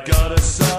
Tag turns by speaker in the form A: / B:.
A: I gotta say.